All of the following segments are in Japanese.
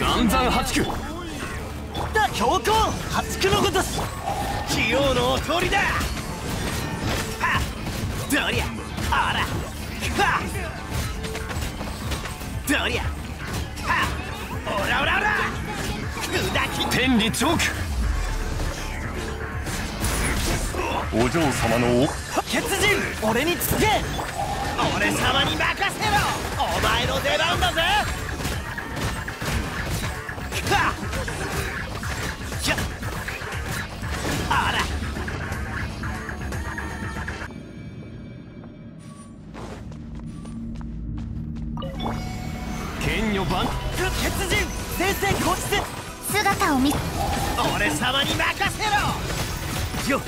岩山八九だ強行八九のごとし器用のお通りだ。はっどりゃあらはっ。どりゃはっ。オラオラオラ。砕き。天理チョーク。お嬢様の血人俺につけ俺様に任せろ。お前の出番だぜ剣女番。血人。先生こっち姿を見俺様に任せろ。よっ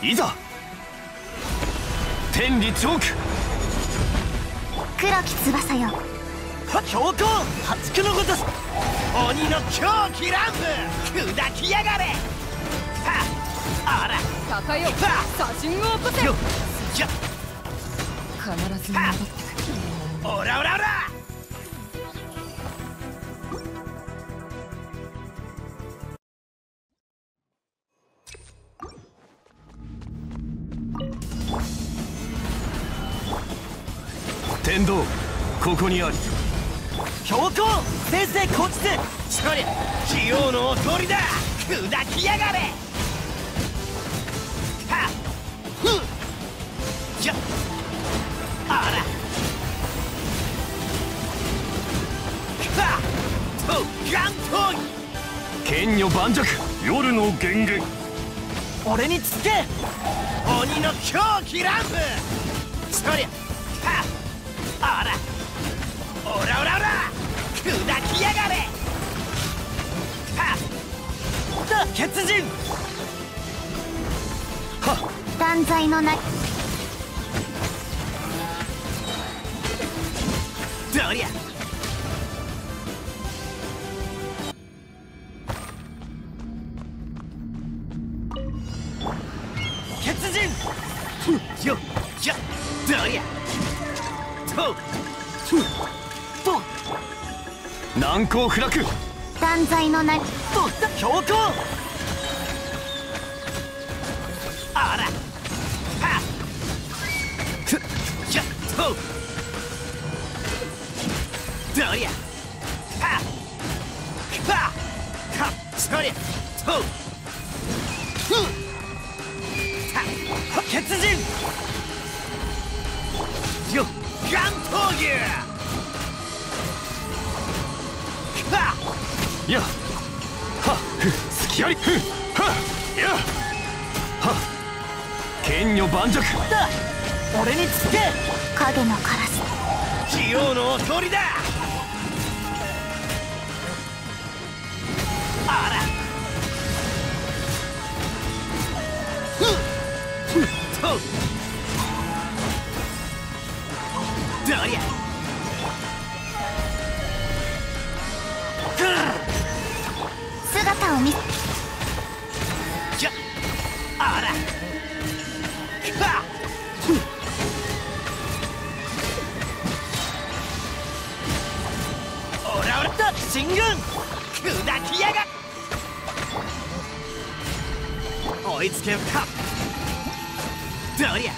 いざ。天理チョーク黒き翼よ。は強行八九のごとし鬼の狂気乱舞。砕きやがれ。あら。高よ。写真を起こせ。よ必ず戻ってくる。オラオラオラ天道ここにあり。強行先生こっちで。そりゃ器用のお通りだ。砕きやがれ。はっ。ふんじゃ。あら。はっ。とガン闘技剣女盤石夜の源元俺につけ。鬼の狂気乱舞。そりゃはっあら。オラオラオラ。砕きやがれ。はっ。だ血人。断罪のな。いどりゃ。血人。ふっよっじゃどりゃ難攻不落。断罪のな強行。あら。はっ。じゃと。どりゃはっ。はっ。そり。ゃと闘牛はっ。や。はふ隙ありふはやは剣女盤石。だ。俺につけ。影のカラス器用のお通りだオラオラだ進軍砕きやが追いつけよかどりゃ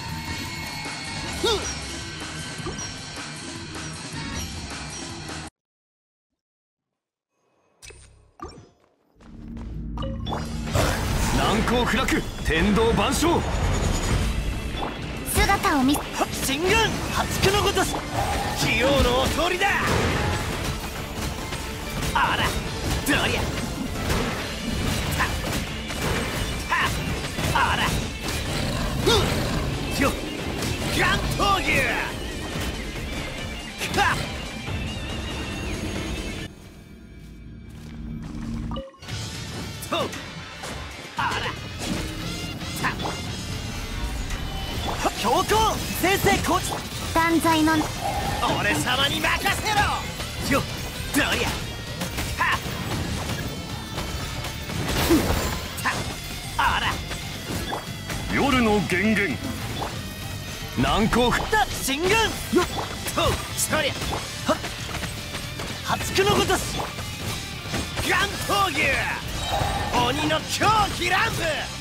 難攻不落天道万象姿を見進軍八九のごとし器用のお通りだあらどりゃははあらふっよっガン闘牛はっとあらた強行先生こっち断罪の俺様に任せろよっどりゃあら夜の源源難攻不だ進軍。よっ。とそり。ゃはっ。八九のごとし岩闘牛。鬼の狂気乱舞。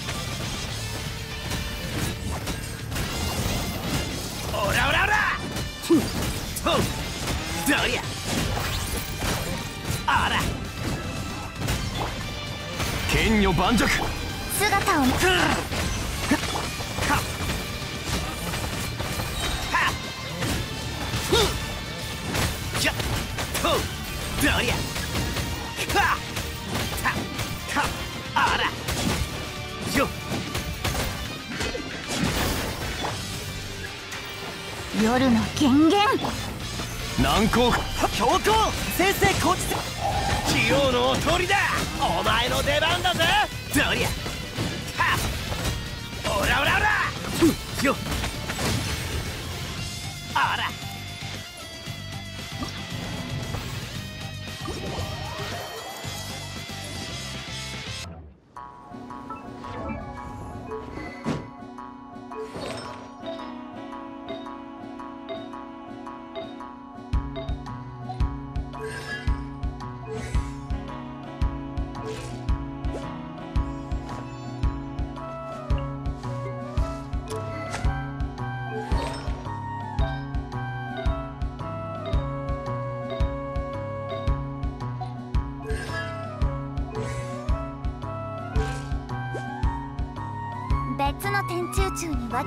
剣女盤石。姿をどりゃかたかあらよっ夜の権限難攻不強行先生こち器用のおとりだお前の出番だぜ。どりゃはっ。オラオラオラよっ別の天中中には